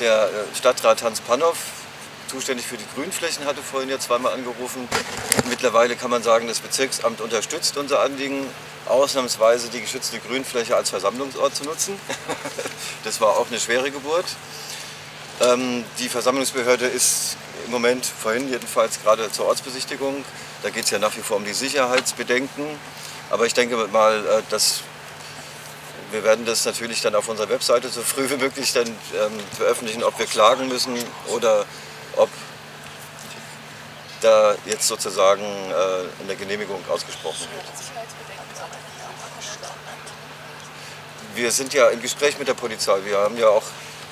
Der äh, Stadtrat Hans Pannow, zuständig für die Grünflächen, hatte vorhin ja zweimal angerufen. Mittlerweile kann man sagen, das Bezirksamt unterstützt unser Anliegen, ausnahmsweise die geschützte Grünfläche als Versammlungsort zu nutzen. Das war auch eine schwere Geburt. Ähm, die Versammlungsbehörde ist im Moment, vorhin jedenfalls, gerade zur Ortsbesichtigung. Da geht es ja nach wie vor um die Sicherheitsbedenken. Aber ich denke mal, äh, dass wir werden das natürlich dann auf unserer Webseite so früh wie möglich dann ähm, veröffentlichen, ob wir klagen müssen oder ob da jetzt sozusagen äh, eine Genehmigung ausgesprochen wird. Wir sind ja im Gespräch mit der Polizei. Wir haben ja auch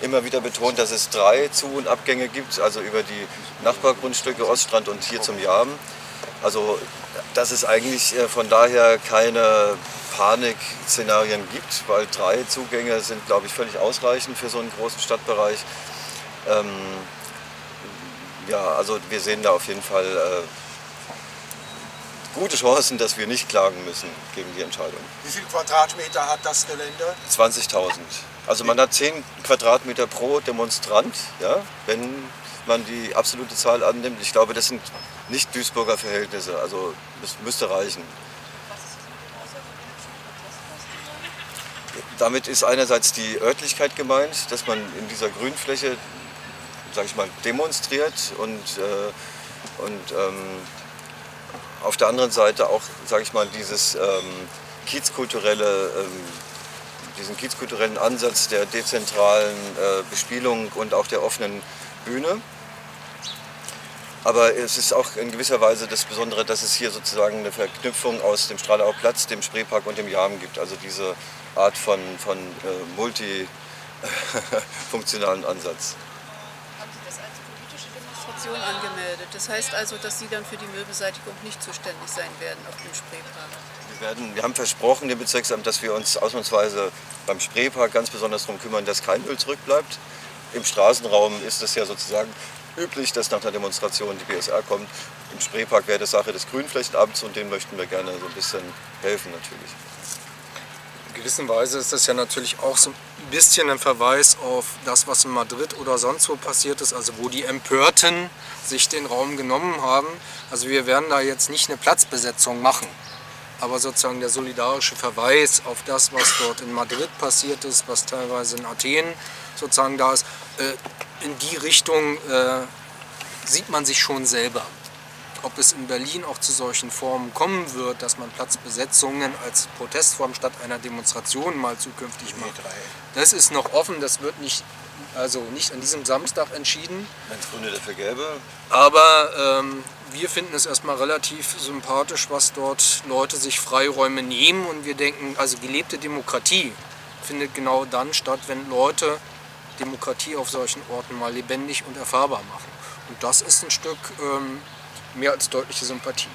immer wieder betont, dass es drei Zu- und Abgänge gibt, also über die Nachbargrundstücke Oststrand und hier zum Jaben. Also dass es eigentlich äh, von daher keine Panikszenarien gibt, weil drei Zugänge sind, glaube ich, völlig ausreichend für so einen großen Stadtbereich. Ähm, ja, also wir sehen da auf jeden Fall äh, gute Chancen, dass wir nicht klagen müssen gegen die Entscheidung. Wie viel Quadratmeter hat das Gelände? 20.000. Also man hat 10 Quadratmeter pro Demonstrant, ja, wenn man die absolute Zahl annimmt. Ich glaube, das sind nicht Duisburger Verhältnisse, also das müsste reichen. Damit ist einerseits die Örtlichkeit gemeint, dass man in dieser Grünfläche, sage ich mal, demonstriert und, äh, und ähm, auf der anderen Seite auch, sage ich mal, dieses ähm, kiezkulturelle, ähm, diesen kiezkulturellen Ansatz der dezentralen äh, Bespielung und auch der offenen Bühne. Aber es ist auch in gewisser Weise das Besondere, dass es hier sozusagen eine Verknüpfung aus dem Strahlau Platz, dem Spreepark und dem Jamen gibt. Also diese Art von, von äh, multifunktionalen Ansatz. Haben Sie das als politische Demonstration angemeldet? Das heißt also, dass Sie dann für die Müllbeseitigung nicht zuständig sein werden auf dem Spreepark? Wir, werden, wir haben versprochen dem Bezirksamt, dass wir uns ausnahmsweise beim Spreepark ganz besonders darum kümmern, dass kein Müll zurückbleibt. Im Straßenraum ist es ja sozusagen üblich, dass nach der Demonstration die BSR kommt. Im Spreepark wäre das Sache des Grünflächenamts und dem möchten wir gerne so ein bisschen helfen natürlich. In gewisser Weise ist das ja natürlich auch so ein bisschen ein Verweis auf das, was in Madrid oder sonst wo passiert ist, also wo die Empörten sich den Raum genommen haben. Also wir werden da jetzt nicht eine Platzbesetzung machen, aber sozusagen der solidarische Verweis auf das, was dort in Madrid passiert ist, was teilweise in Athen sozusagen da ist, äh, in die Richtung äh, sieht man sich schon selber. Ob es in Berlin auch zu solchen Formen kommen wird, dass man Platzbesetzungen als Protestform statt einer Demonstration mal zukünftig macht, das ist noch offen. Das wird nicht, also nicht an diesem Samstag entschieden. Wenn es Gründe dafür gäbe. Aber ähm, wir finden es erstmal relativ sympathisch, was dort Leute sich Freiräume nehmen. Und wir denken, also gelebte Demokratie findet genau dann statt, wenn Leute Demokratie auf solchen Orten mal lebendig und erfahrbar machen. Und das ist ein Stück ähm, mehr als deutliche Sympathie.